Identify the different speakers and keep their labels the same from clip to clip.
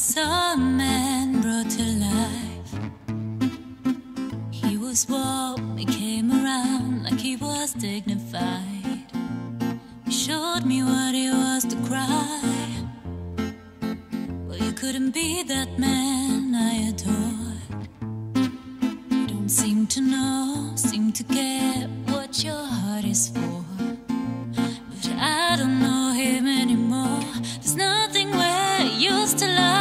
Speaker 1: some man brought to life. He was warm, he came around like he was dignified. He showed me what it was to cry. Well, you couldn't be that man I adore. You don't seem to know, seem to get what your heart is for. But I don't know him anymore. There's nothing where I used to love.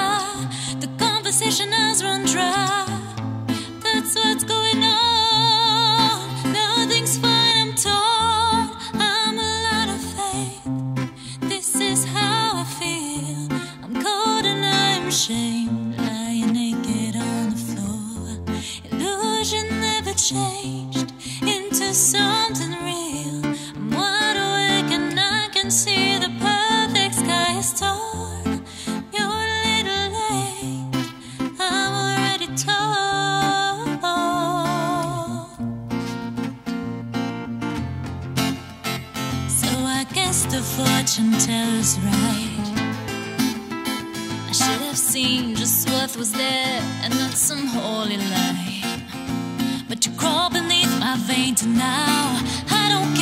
Speaker 1: Lying naked on the floor. Illusion never changed into something real. I'm wide awake and I can see the perfect sky is torn. Little. I'm already. So I guess the fortune teller's right. Seen just what was there and not some holy light. But you crawl beneath my veins now. I don't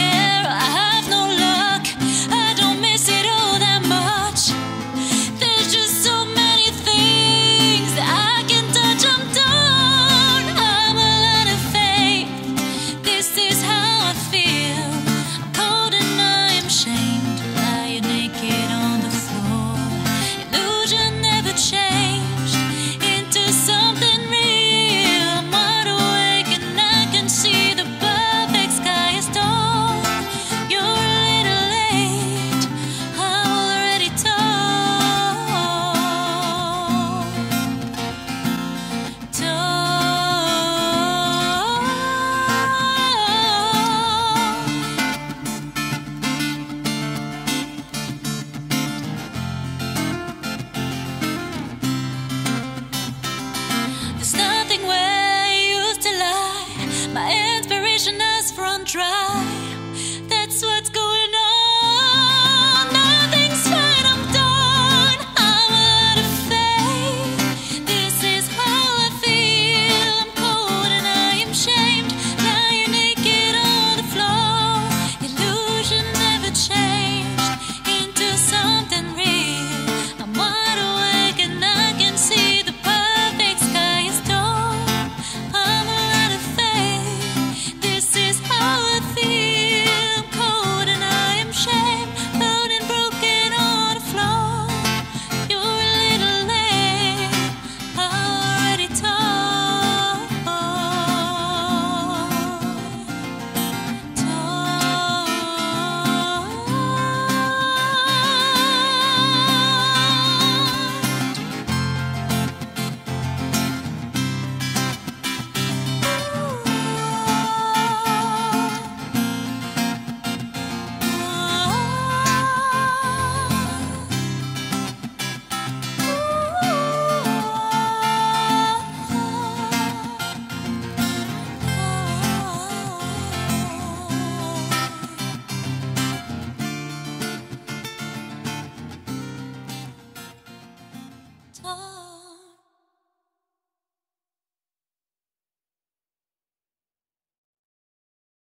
Speaker 1: Torn.